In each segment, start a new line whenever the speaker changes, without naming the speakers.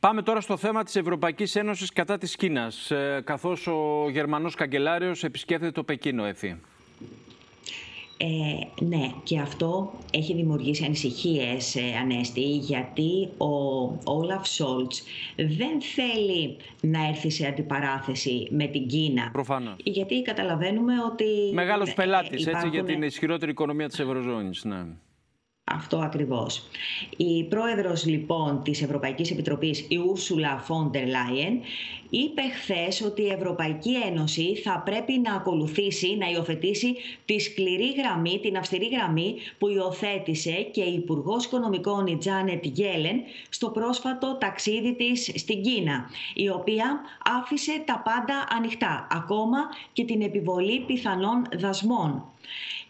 Πάμε τώρα στο θέμα της Ευρωπαϊκής Ένωσης κατά της Κίνας, ε, καθώς ο Γερμανός Καγκελάριος επισκέφθηκε το Πεκίνο, Εφή.
Ε, ναι, και αυτό έχει δημιουργήσει ανησυχίες, ε, Ανέστη, γιατί ο Όλαφ Σόλτς δεν θέλει να έρθει σε αντιπαράθεση με την Κίνα.
Προφανώς.
Γιατί καταλαβαίνουμε ότι...
Μεγάλος
ε,
πελάτης,
υπάρχουν...
έτσι, για την ισχυρότερη οικονομία της Ευρωζώνης, ναι.
Αυτό ακριβώς. Η πρόεδρος λοιπόν της Ευρωπαϊκής Επιτροπής, η Ούρσουλα Φόντερ Λάιεν, είπε χθες ότι η Ευρωπαϊκή Ένωση θα πρέπει να ακολουθήσει, να υιοθετήσει τη σκληρή γραμμή, την αυστηρή γραμμή που υιοθέτησε και η Υπουργός Οικονομικών η Τζάνετ Γέλεν στο πρόσφατο ταξίδι της στην Κίνα, η οποία άφησε τα πάντα ανοιχτά, ακόμα και την επιβολή πιθανών δασμών.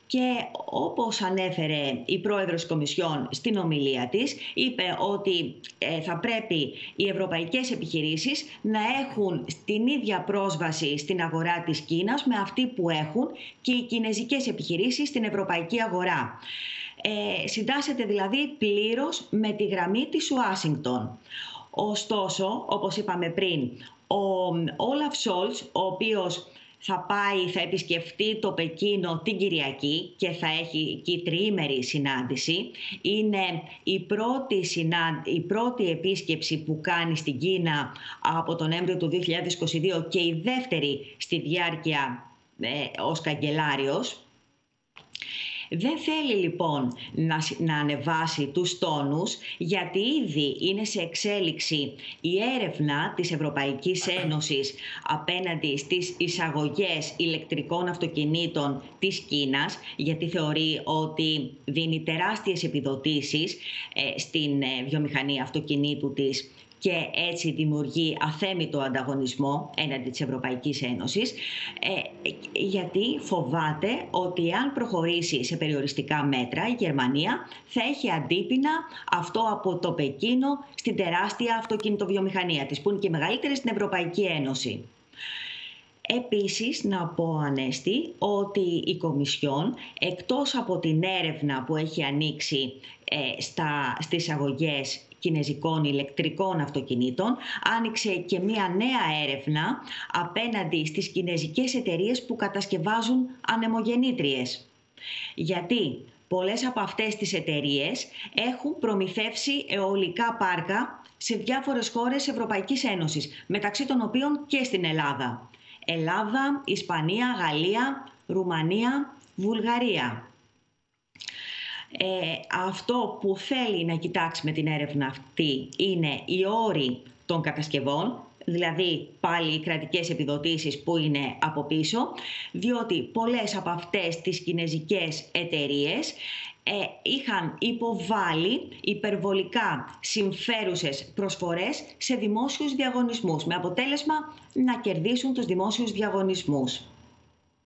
Και όπως ανέφερε η πρόεδρος Κομισιόν στην ομιλία της, είπε ότι ε, θα πρέπει οι ευρωπαϊκές επιχειρήσεις να έχουν την ίδια πρόσβαση στην αγορά της Κίνας με αυτή που έχουν και οι κινέζικες επιχειρήσεις στην ευρωπαϊκή αγορά. Ε, συντάσσεται δηλαδή πλήρως με τη γραμμή της Ουάσιγκτον. Ωστόσο, όπως είπαμε πριν, ο Όλαφ Σόλτς, ο οποίος θα πάει, θα επισκεφτεί το Πεκίνο την Κυριακή και θα έχει εκεί τριήμερη συνάντηση. Είναι η πρώτη, η πρώτη επίσκεψη που κάνει στην Κίνα από τον Νοέμβριο του 2022 και η δεύτερη στη διάρκεια ε, ως καγκελάριος. Δεν θέλει λοιπόν να, να ανεβάσει τους τόνους γιατί ήδη είναι σε εξέλιξη η έρευνα της Ευρωπαϊκής Ένωσης απέναντι στις εισαγωγές ηλεκτρικών αυτοκινήτων της Κίνας γιατί θεωρεί ότι δίνει τεράστιες επιδοτήσεις ε, στην ε, βιομηχανία αυτοκινήτου της και έτσι δημιουργεί αθέμητο ανταγωνισμό έναντι της Ευρωπαϊκής Ένωσης ε, γιατί φοβάται ότι αν προχωρήσει σε περιοριστικά μέτρα η Γερμανία θα έχει αντίπεινα αυτό από το Πεκίνο στην τεράστια αυτοκινητοβιομηχανία της που είναι και μεγαλύτερη στην Ευρωπαϊκή Ένωση. Επίσης, να πω Ανέστη, ότι η Κομισιόν, εκτός από την έρευνα που έχει ανοίξει ε, στα, στις αγωγές κινέζικων ηλεκτρικών αυτοκινήτων άνοιξε και μία νέα έρευνα απέναντι στις κινέζικες εταιρείες που κατασκευάζουν ανεμογεννήτριες. Γιατί πολλές από αυτές τις εταιρείες έχουν προμηθεύσει αιωλικά πάρκα σε διάφορες χώρες Ευρωπαϊκής Ένωσης, μεταξύ των οποίων και στην Ελλάδα. Ελλάδα, Ισπανία, Γαλλία, Ρουμανία, Βουλγαρία. Ε, αυτό που θέλει να κοιτάξει με την έρευνα αυτή είναι οι όροι των κατασκευών, δηλαδή πάλι οι κρατικές επιδοτήσεις που είναι από πίσω, διότι πολλές από αυτές τις κινέζικες εταιρείες ε, είχαν υποβάλει υπερβολικά συμφέρουσες προσφορές σε δημόσιους διαγωνισμούς, με αποτέλεσμα να κερδίσουν τους δημόσιους διαγωνισμούς.